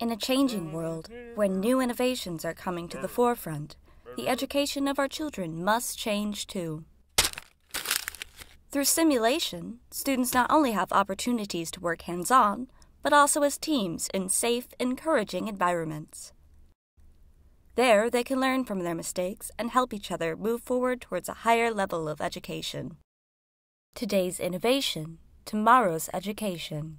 In a changing world, where new innovations are coming to the forefront, the education of our children must change too. Through simulation, students not only have opportunities to work hands on, but also as teams in safe, encouraging environments. There, they can learn from their mistakes and help each other move forward towards a higher level of education. Today's innovation, tomorrow's education.